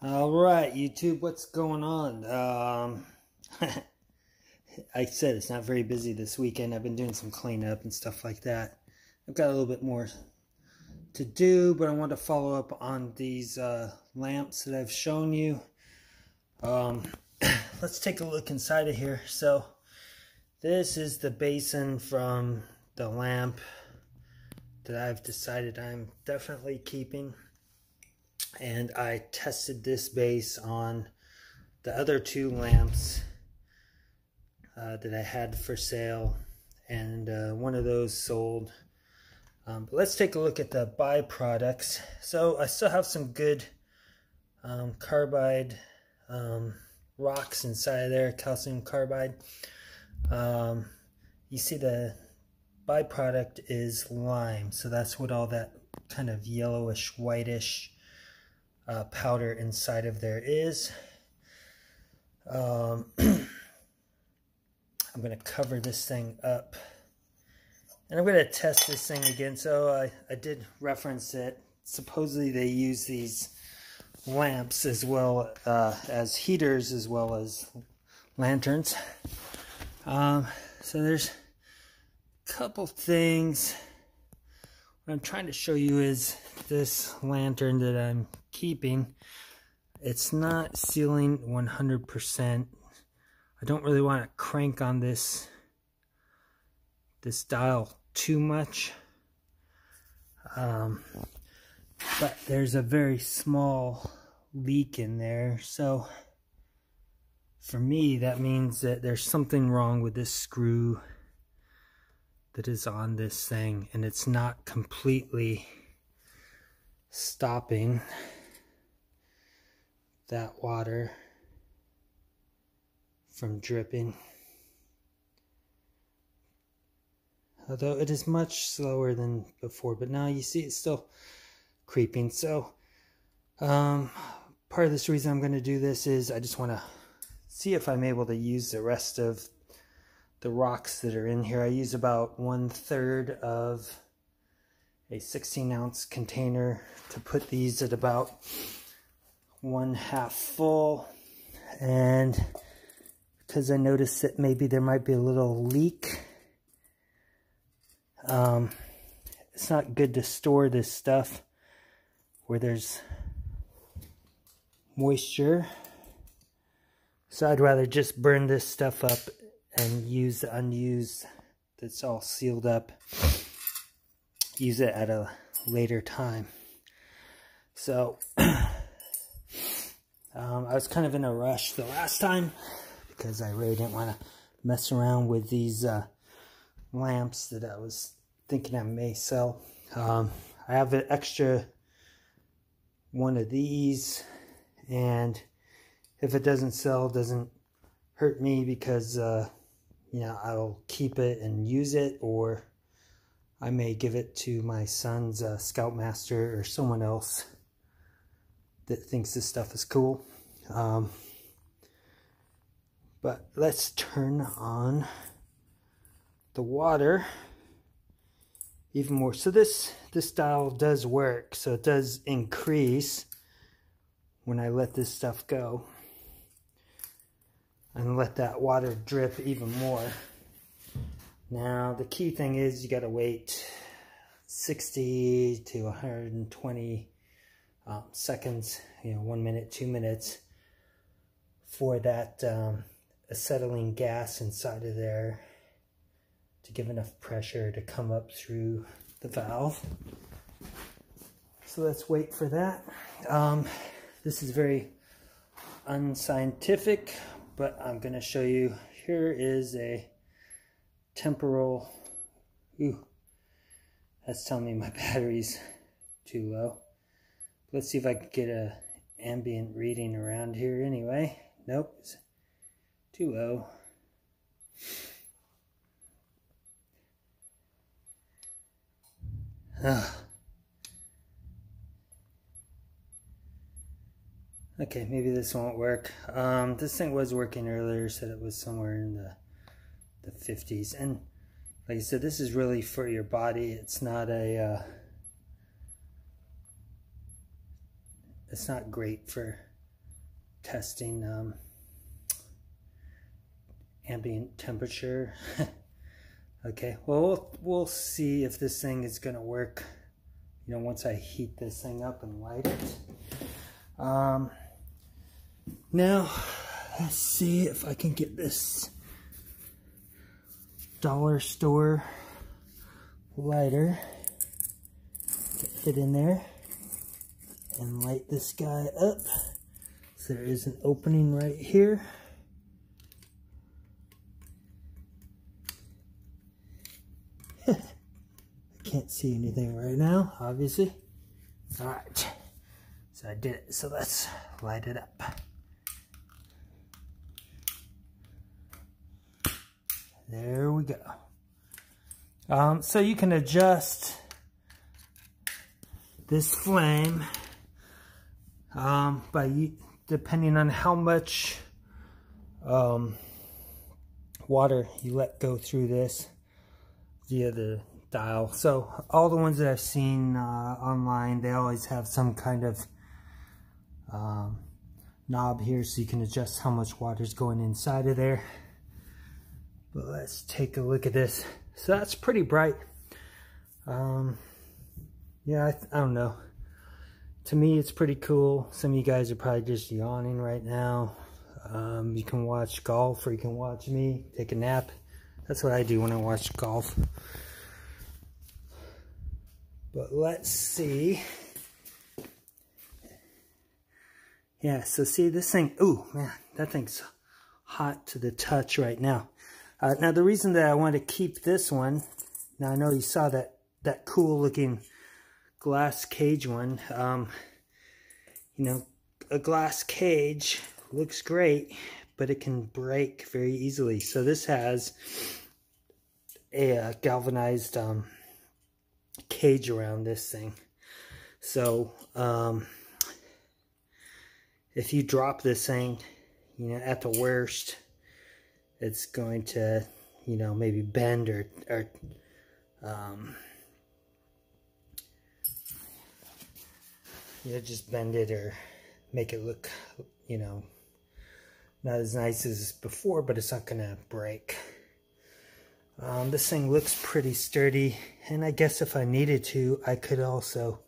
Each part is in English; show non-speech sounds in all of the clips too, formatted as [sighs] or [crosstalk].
All right, YouTube, what's going on? Um, [laughs] I said it's not very busy this weekend. I've been doing some cleanup and stuff like that. I've got a little bit more to do, but I want to follow up on these uh, lamps that I've shown you. Um, [clears throat] let's take a look inside of here. So, this is the basin from the lamp that I've decided I'm definitely keeping and I tested this base on the other two lamps uh, that I had for sale and uh, one of those sold. Um, but let's take a look at the byproducts. So I still have some good um, carbide um, rocks inside of there, calcium carbide. Um, you see the byproduct is lime, so that's what all that kind of yellowish, whitish uh, powder inside of there is. Um, [clears throat] I'm going to cover this thing up. And I'm going to test this thing again. So I, I did reference it. Supposedly they use these lamps as well uh, as heaters as well as lanterns. Um, so there's a couple things. What I'm trying to show you is this lantern that I'm keeping. It's not sealing 100%. I don't really want to crank on this this dial too much. Um, but there's a very small leak in there. So for me, that means that there's something wrong with this screw that is on this thing and it's not completely stopping that water from dripping. Although it is much slower than before, but now you see it's still creeping. So, um, part of this reason I'm going to do this is I just want to see if I'm able to use the rest of the rocks that are in here. I use about one third of a 16 ounce container to put these at about one half full. And because I noticed that maybe there might be a little leak um, it's not good to store this stuff where there's moisture. So I'd rather just burn this stuff up and use the unused that's all sealed up use it at a later time. So, [clears throat] um, I was kind of in a rush the last time because I really didn't want to mess around with these uh, lamps that I was thinking I may sell. Um, I have an extra one of these and if it doesn't sell, doesn't hurt me because, uh, you know, I'll keep it and use it or I may give it to my son's uh, Scoutmaster or someone else that thinks this stuff is cool. Um, but let's turn on the water even more. So this, this dial does work. So it does increase when I let this stuff go. And let that water drip even more. Now, the key thing is you got to wait 60 to 120 um, seconds, you know, one minute, two minutes for that um, acetylene gas inside of there to give enough pressure to come up through the valve. So let's wait for that. Um, this is very unscientific, but I'm going to show you. Here is a temporal. Ooh, that's telling me my [laughs] battery's too low. Let's see if I can get a ambient reading around here anyway. Nope, it's too low. Ugh. [sighs] Okay, maybe this won't work. Um, this thing was working earlier, said it was somewhere in the the 50s. And like I said, this is really for your body. It's not a, uh, it's not great for testing um, ambient temperature. [laughs] okay, well, well, we'll see if this thing is to work, you know, once I heat this thing up and light it. Um, now, let's see if I can get this dollar store lighter, fit in there, and light this guy up. So there is an opening right here. I [laughs] can't see anything right now, obviously. Alright, so I did it. So let's light it up. There we go. Um, so you can adjust this flame um, by depending on how much um, water you let go through this via the dial. So all the ones that I've seen uh, online, they always have some kind of um, knob here so you can adjust how much water is going inside of there. But let's take a look at this. So that's pretty bright. Um, yeah, I, I don't know. To me, it's pretty cool. Some of you guys are probably just yawning right now. Um, you can watch golf or you can watch me take a nap. That's what I do when I watch golf. But let's see. Yeah, so see this thing. Ooh, man, that thing's hot to the touch right now. Uh, now, the reason that I want to keep this one, now I know you saw that, that cool looking glass cage one. Um, you know, a glass cage looks great, but it can break very easily. So this has a, a uh, galvanized um, cage around this thing. So um, if you drop this thing, you know, at the worst, it's going to, you know, maybe bend or, or um, you know, just bend it or make it look, you know, not as nice as before, but it's not going to break. Um, this thing looks pretty sturdy, and I guess if I needed to, I could also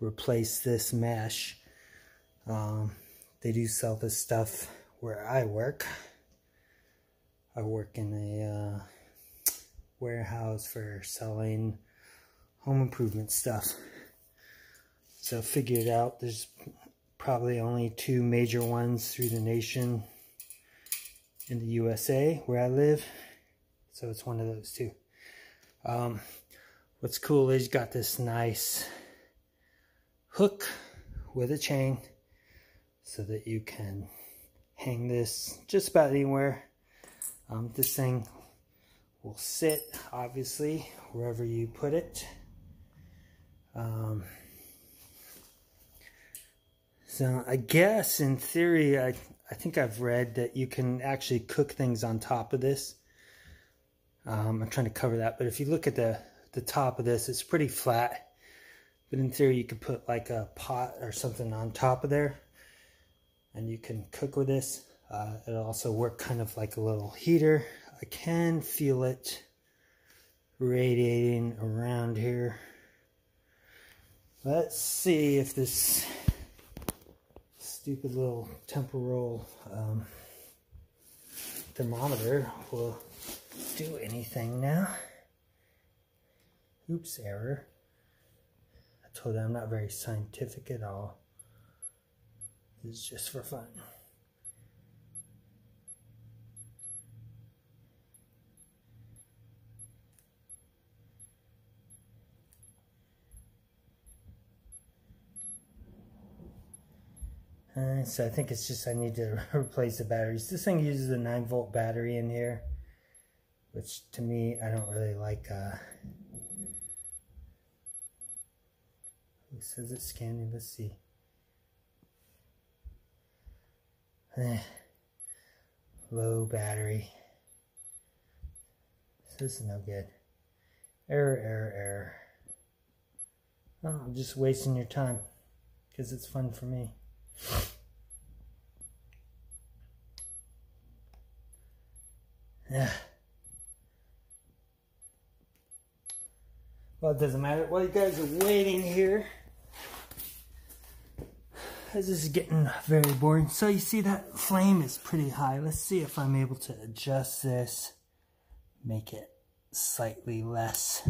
replace this mesh. Um, they do sell this stuff where I work. I work in a uh, warehouse for selling home improvement stuff. So figured out there's probably only two major ones through the nation in the USA where I live. So it's one of those two. Um, what's cool is you got this nice hook with a chain so that you can hang this just about anywhere um, this thing will sit, obviously, wherever you put it. Um, so I guess in theory, I, I think I've read that you can actually cook things on top of this. Um, I'm trying to cover that, but if you look at the, the top of this, it's pretty flat. But in theory, you could put like a pot or something on top of there and you can cook with this. Uh, it'll also work kind of like a little heater. I can feel it radiating around here. Let's see if this stupid little temporal um, thermometer will do anything now. Oops, error. I told you I'm not very scientific at all. This is just for fun. Uh, so I think it's just I need to [laughs] replace the batteries. This thing uses a 9 volt battery in here, which to me, I don't really like. Uh, it says it's scanning. Let's see. Eh, low battery. This is no good. Error, error, error. Oh, I'm just wasting your time because it's fun for me. Yeah. Well, it doesn't matter. While you guys are waiting here, this is getting very boring. So you see that flame is pretty high. Let's see if I'm able to adjust this, make it slightly less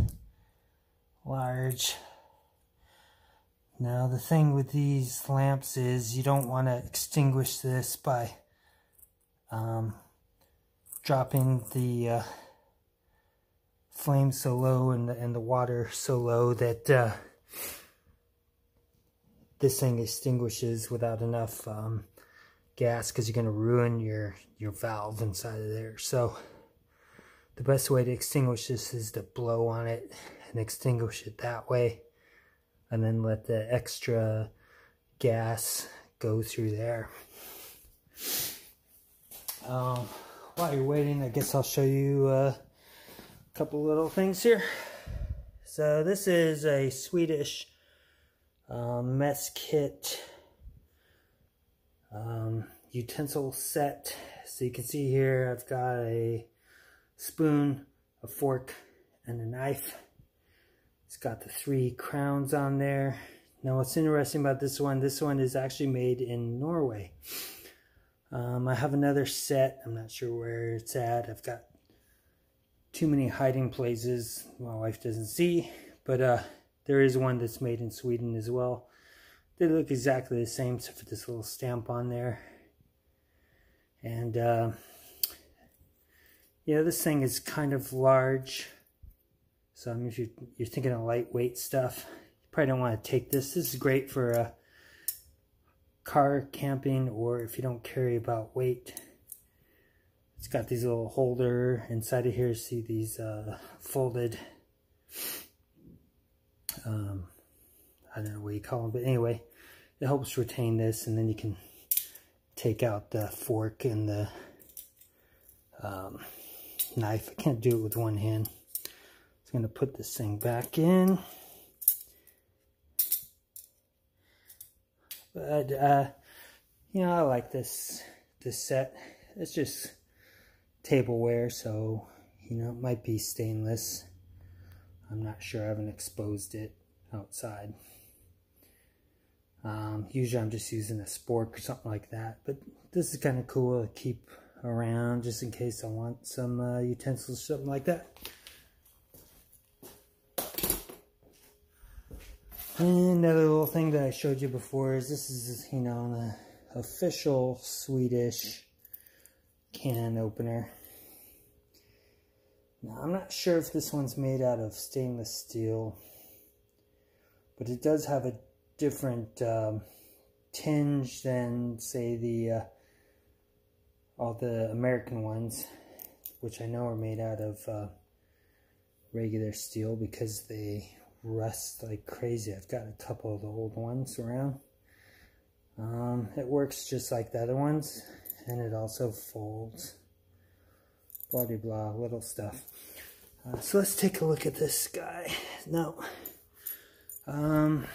large. Now the thing with these lamps is you don't want to extinguish this by um, dropping the uh, flame so low and the, and the water so low that uh, this thing extinguishes without enough um, gas because you're going to ruin your, your valve inside of there. So the best way to extinguish this is to blow on it and extinguish it that way and then let the extra gas go through there. Um, while you're waiting, I guess I'll show you uh, a couple little things here. So this is a Swedish um, mess kit um, utensil set. So you can see here I've got a spoon, a fork, and a knife. It's got the three crowns on there. Now what's interesting about this one, this one is actually made in Norway. Um, I have another set, I'm not sure where it's at. I've got too many hiding places my wife doesn't see, but uh, there is one that's made in Sweden as well. They look exactly the same except for this little stamp on there. And uh, yeah, this thing is kind of large. So I mean, if you're, you're thinking of lightweight stuff, you probably don't want to take this. This is great for uh, car camping or if you don't carry about weight. It's got these little holder inside of here. See these uh, folded um, I don't know what you call them, but anyway, it helps retain this, and then you can take out the fork and the um, knife. I can't do it with one hand. Going to put this thing back in. But, uh, you know, I like this, this set. It's just tableware, so, you know, it might be stainless. I'm not sure. I haven't exposed it outside. Um, usually I'm just using a spork or something like that. But this is kind of cool to keep around just in case I want some uh, utensils or something like that. Another little thing that I showed you before is this is, you know, the official Swedish can opener. Now, I'm not sure if this one's made out of stainless steel, but it does have a different um, tinge than, say, the uh, all the American ones, which I know are made out of uh, regular steel because they rust like crazy. I've got a couple of the old ones around. Um, it works just like the other ones, and it also folds. Blah blah blah little stuff. Uh, so let's take a look at this guy. Now um,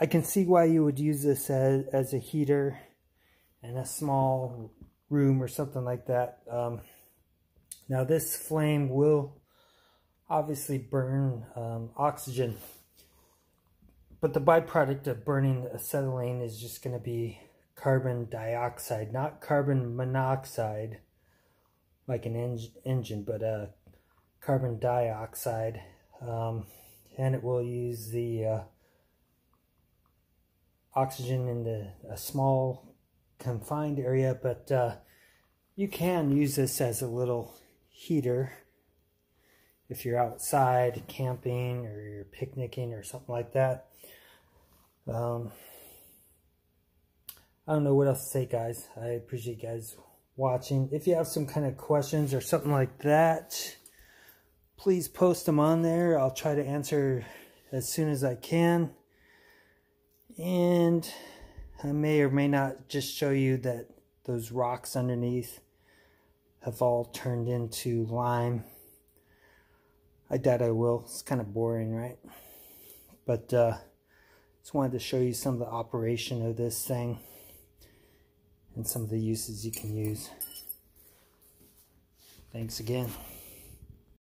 I can see why you would use this as, as a heater in a small room or something like that. Um, now this flame will obviously burn um, oxygen but the byproduct of burning acetylene is just going to be carbon dioxide, not carbon monoxide like an en engine, but uh, carbon dioxide. Um, and it will use the uh, oxygen in the, a small confined area, but uh, you can use this as a little heater if you're outside camping or you're picnicking or something like that. Um, I don't know what else to say, guys. I appreciate you guys watching. If you have some kind of questions or something like that, please post them on there. I'll try to answer as soon as I can. And I may or may not just show you that those rocks underneath have all turned into lime. I doubt I will. It's kind of boring, right? But uh, just wanted to show you some of the operation of this thing and some of the uses you can use. Thanks again.